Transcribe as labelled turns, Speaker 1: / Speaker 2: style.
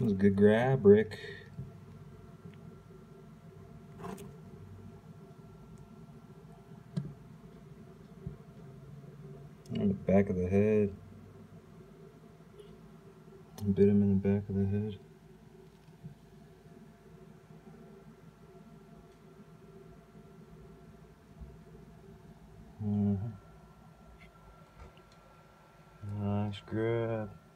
Speaker 1: was a good grab, Rick. On the back of the head. Bit him in the back of the head. Uh -huh. Nice grab.